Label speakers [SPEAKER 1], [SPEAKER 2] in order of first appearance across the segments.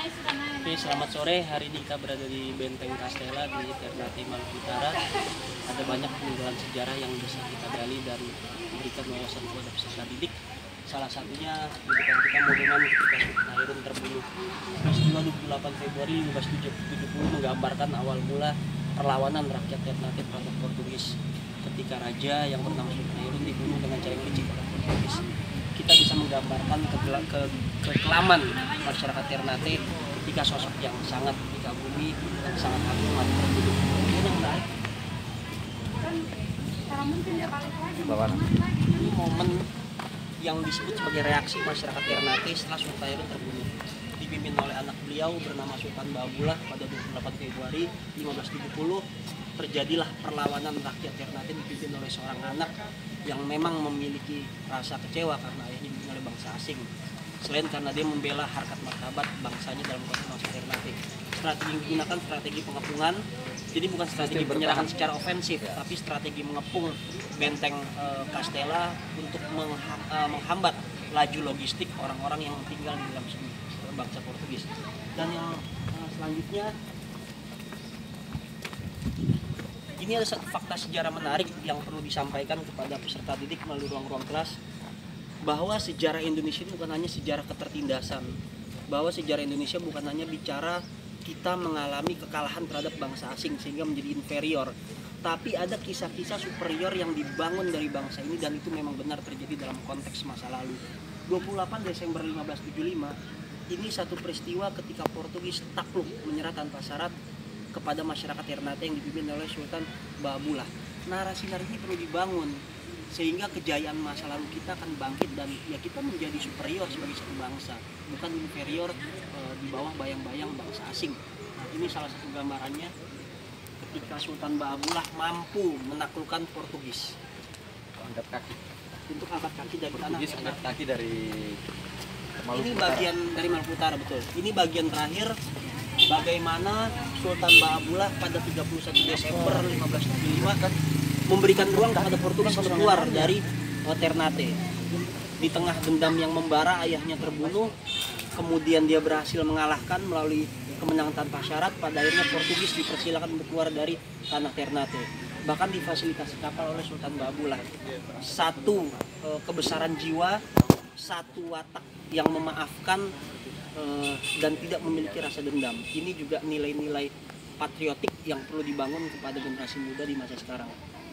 [SPEAKER 1] Oke, selamat sore. Hari ini kita berada di Benteng Castella di Ternate Maluku Utara. Ada banyak peninggalan sejarah yang bisa kita gali dan memberikan wawasan kepada peserta didik. Salah satunya kehidupan kita modelan ketika Sultan terbunuh. Peristiwa 28 Februari 1570 menggambarkan awal mula perlawanan rakyat Ternate terhadap Portugis. Ketika raja yang bernama Sultan Hairun dibunuh dengan cara yang licik oleh Portugis kita bisa menggambarkan kegela- ke, kekelaman masyarakat Ternate ketika sosok yang sangat dikagumi dan sangat agung mati terbunuh. Kemudian yang menarik,
[SPEAKER 2] Lawan.
[SPEAKER 1] ini momen yang disebut sebagai reaksi masyarakat Ternate setelah Sultan Hairun terbunuh. Dipimpin oleh anak beliau bernama Sultan Babullah pada 28 Februari 1570 terjadilah perlawanan rakyat Ternate dipimpin oleh seorang anak yang memang memiliki rasa kecewa karena ayahnya dibunuh oleh bangsa asing. Selain karena dia membela harkat martabat bangsanya dalam konteks bangsa Ternate. Strategi yang digunakan strategi pengepungan, jadi bukan strategi penyerangan secara ofensif, tapi strategi mengepung benteng eh, Castella untuk mengha- eh, menghambat laju logistik orang-orang yang tinggal di dalam sini, bangsa Portugis. Dan yang eh, selanjutnya ini ada satu fakta sejarah menarik yang perlu disampaikan kepada peserta didik melalui ruang-ruang kelas bahwa sejarah Indonesia bukan hanya sejarah ketertindasan bahwa sejarah Indonesia bukan hanya bicara kita mengalami kekalahan terhadap bangsa asing sehingga menjadi inferior tapi ada kisah-kisah superior yang dibangun dari bangsa ini dan itu memang benar terjadi dalam konteks masa lalu. 28 Desember 1575 ini satu peristiwa ketika Portugis takluk menyerah tanpa syarat kepada masyarakat Ternate yang dipimpin oleh Sultan Babullah. Narasi-narasi ini perlu dibangun sehingga kejayaan masa lalu kita akan bangkit dan ya kita menjadi superior sebagai satu bangsa, bukan inferior eh, di bawah bayang-bayang bangsa asing. Nah, ini salah satu gambarannya ketika Sultan Babullah mampu menaklukkan Portugis
[SPEAKER 2] angkat kaki
[SPEAKER 1] untuk angkat kaki dari tanah
[SPEAKER 2] Portugis angkat
[SPEAKER 1] Ternate.
[SPEAKER 2] kaki dari Maluku
[SPEAKER 1] Ini
[SPEAKER 2] Utara.
[SPEAKER 1] bagian dari Maluku Utara betul. Ini bagian terakhir bagaimana Sultan Baabullah pada 31 Desember 1575 kan memberikan ruang kepada Portugis untuk keluar dari eh, Ternate. Di tengah dendam yang membara ayahnya terbunuh, kemudian dia berhasil mengalahkan melalui kemenangan tanpa syarat. Pada akhirnya Portugis dipersilakan untuk keluar dari tanah Ternate. Bahkan difasilitasi kapal oleh Sultan Baabullah. Satu eh, kebesaran jiwa, satu watak yang memaafkan eh, dan tidak memiliki rasa dendam. Ini juga nilai-nilai patriotik yang perlu dibangun kepada generasi muda di masa sekarang.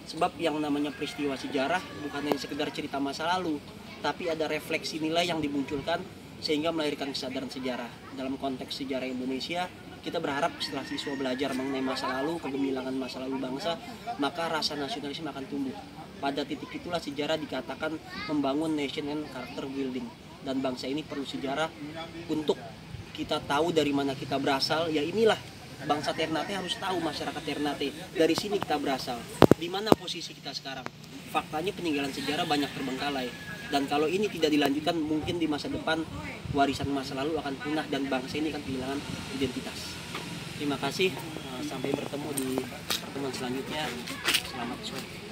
[SPEAKER 1] Sebab yang namanya peristiwa sejarah bukan hanya sekedar cerita masa lalu, tapi ada refleksi nilai yang dimunculkan sehingga melahirkan kesadaran sejarah. Dalam konteks sejarah Indonesia, kita berharap setelah siswa belajar mengenai masa lalu, kegemilangan masa lalu bangsa, maka rasa nasionalisme akan tumbuh. Pada titik itulah sejarah dikatakan membangun nation and character building. Dan bangsa ini perlu sejarah untuk kita tahu dari mana kita berasal. Ya inilah bangsa Ternate harus tahu masyarakat Ternate. Dari sini kita berasal. Di mana posisi kita sekarang? Faktanya peninggalan sejarah banyak terbengkalai. Dan kalau ini tidak dilanjutkan, mungkin di masa depan warisan masa lalu akan punah dan bangsa ini akan kehilangan identitas. Terima kasih. Sampai bertemu di pertemuan selanjutnya. Selamat sore.